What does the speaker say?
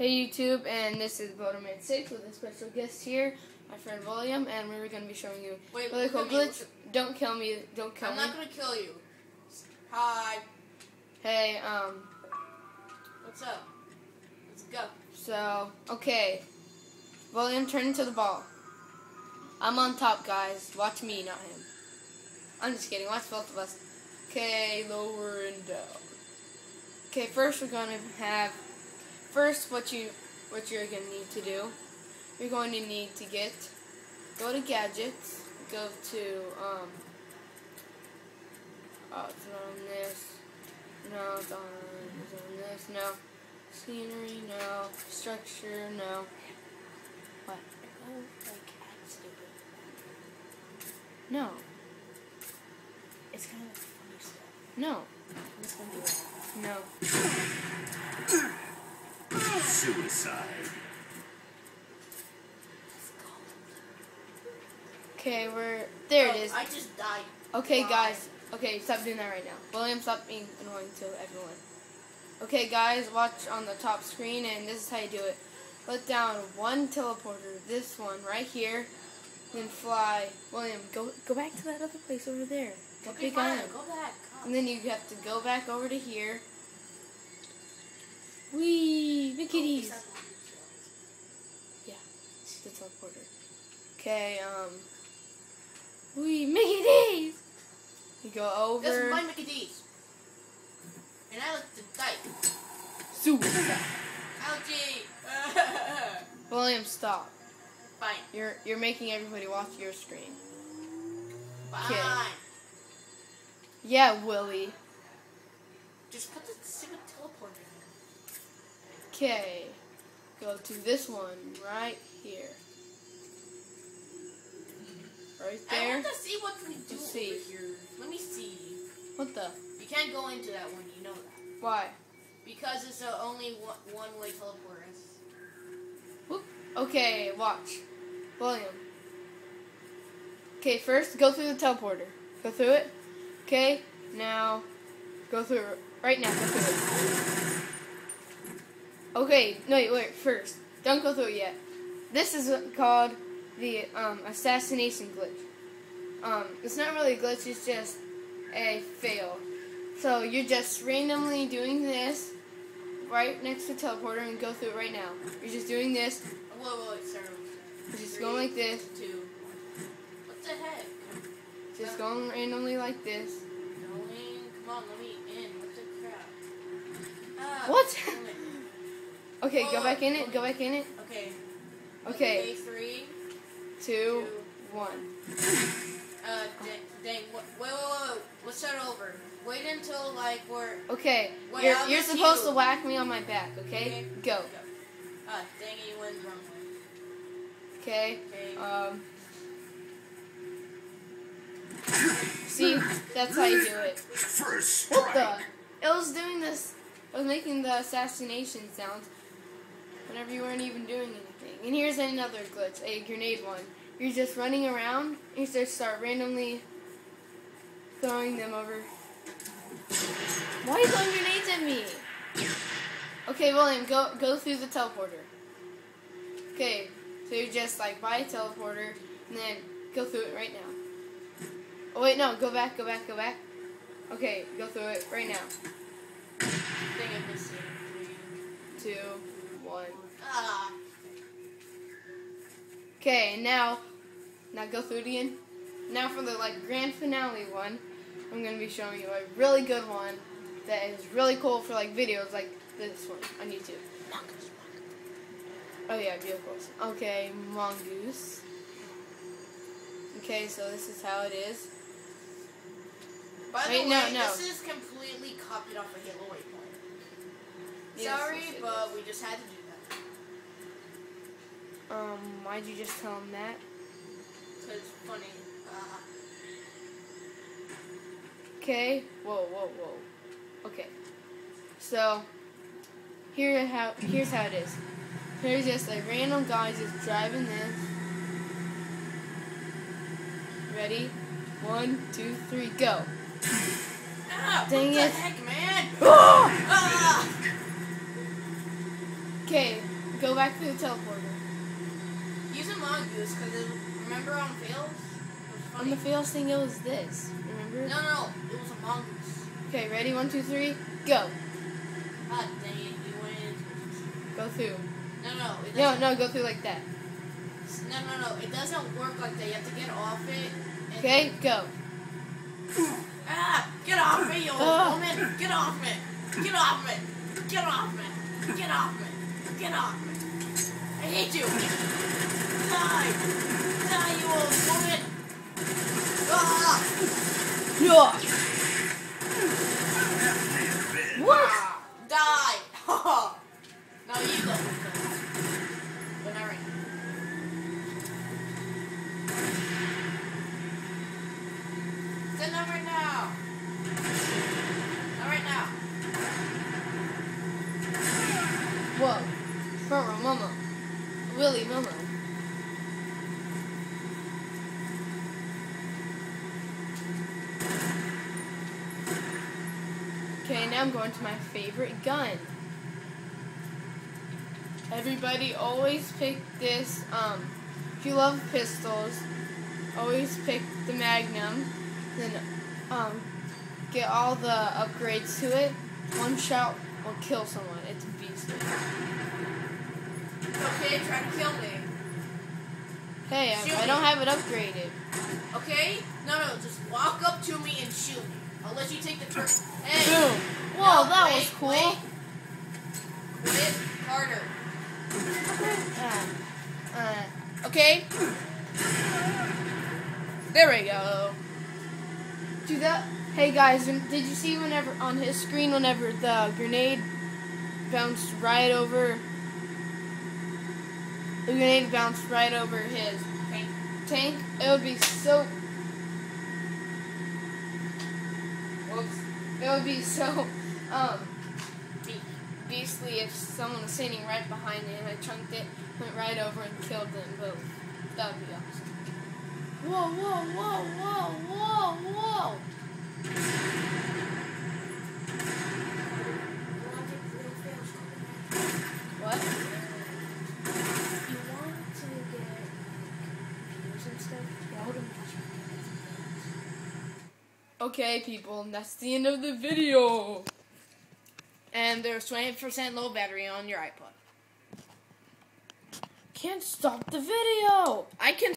Hey YouTube, and this is Voterman 6 with a special guest here, my friend William, and we're going to be showing you Wait, really cool glitch. Don't kill me, don't kill me. I'm not gonna kill you. Hi. Hey, um, What's up? Let's go. so, okay. William, turn into the ball. I'm on top, guys. Watch me, not him. I'm just kidding. Watch both of us. Okay, lower and down. Okay, first we're going to have, first what you, what you're going to need to do, you're going to need to get, go to gadgets, go to, um, oh, it's not on this, no, it's on, it's on this, no, scenery, no, structure, no, what, Go like act stupid. no, It's kind of funny stuff. no, I'm just gonna do it. no, Suicide. okay, we're, there it Oh, I just died. Okay, guys. Okay, stop doing that right now. William, stop being annoying to everyone. Okay, guys, watch on the top screen, and this is how you do it. Put down one teleporter, this one right here, then fly. William, go go back to that other place over there. That Okay, big fine. island. Go back. And then you have to go back over to here. Wee, Mickey D's. is that one? Yeah, the teleporter. Okay, um, We Mickey D's. You go over. This is my Mickey D's. And I like to die. Suicide. Ouchie. William, stop. Fine. You're you're making everybody watch your screen. Fine. Yeah, Willie. Just put the stupid teleporter. Okay. Go to this one right here. Right I there. want to see what we do Let's see. here. Let me see. What the? You can't go into that one. You know that. Why? Because it's a only one, one-way teleporter. Whoop. Okay, watch. William. Okay, first go through the teleporter. Go through it. Okay, now go through it. Right now, go through it. Okay, no, wait, wait, first. Don't go through it yet. This is called the um, assassination glitch. Um, it's not really a glitch, it's just a fail. So you're just randomly doing this right next to teleporter and go through it right now. You're just doing this Whoa, whoa, wait, sorry. just Three, going like this. Two. What the heck? Just going randomly like this. Going. Come on, let me in. What the crap? Ah, What? Damn it. Okay, go back in it. Go back in it. Okay. Okay, Three. two, Two. one. Uh, dang, dang. Wait, wait, wait, wait. Let's start over. Wait until like we're. Okay, Wait, you're, you're supposed you. to whack me on my back. Okay, Okay. go. Uh, dang it, you went the wrong way. Okay. Okay. Um. See, that's how you do it. First What the? It was doing this. It was making the assassination sounds whenever you weren't even doing anything. And here's another glitch, a grenade one. You're just running around. And you just start randomly throwing them over. Why are you throwing grenades at me? Okay, William, go go through the teleporter. Okay, so you're just like by a teleporter, and then go through it right now. Oh wait, no, go back, go back, go back. Okay, go through it right now. Dang it, missed it. Three. Two, one. Okay, and now, now go through it again. Now for the like grand finale one, I'm gonna be showing you a really good one that is really cool for like videos like this one on YouTube. Oh yeah, vehicles. Okay, mongoose. Okay, so this is how it is. By the way, no, no. this is completely copied off of Halo Waypoint. Yes, Sorry, but we just had to do that. Um, why'd you just tell him that? Because it's funny. Okay. Whoa, whoa, whoa. Okay. So here how here's how it is. Here's just a random guy just driving this. Ready? One, two, three, go. Ah, Dang what the it. heck, man? Ah! Ah! Okay, go back to the teleporter. Mongoose, because remember on fails? On the fails thing, it was this. Remember? No, no, it was a mongoose. Okay, ready? One, two, three, go. God dang it, you went Go through. No, no, it No, doesn't. no, go through like that. No, no, no, it doesn't work like that. You have to get off it. Okay, go. Ah! Get off me, you old Ah. woman! Get off me! Get off me! Get off me! Get off me! Get off me! I hate you! Die! Die, you old woman! Ah! Yeah. What? Die! now you go. But not right now. Then not right now. Not right now. Whoa. Front row, Momo. Willie, Momo. Okay, now I'm going to my favorite gun. Everybody always pick this, um, if you love pistols, always pick the Magnum, then, um, get all the upgrades to it. One shot will kill someone. It's beastly. Okay, try to kill me. Hey, I, I don't have it upgraded. Okay? No, no, just walk up to me and shoot me. I'll let you take the turn. Hey! Boom. Whoa, no, that wait, was cool. Wait. Quit harder. Uh, uh, okay. There we go. Do that. Hey guys, did you see whenever on his screen whenever the grenade bounced right over? The grenade bounced right over his Okay. tank. It would be so. It would be so um be- beastly if someone was standing right behind him. I chunked it, went right over and killed them both. That would be awesome. Whoa! Whoa! Whoa! Whoa! Whoa! Whoa! What? You want to get views and stuff? Yeah, hold on. Okay, people, that's the end of the video. And there's 20% low battery on your iPod. Can't stop the video. I can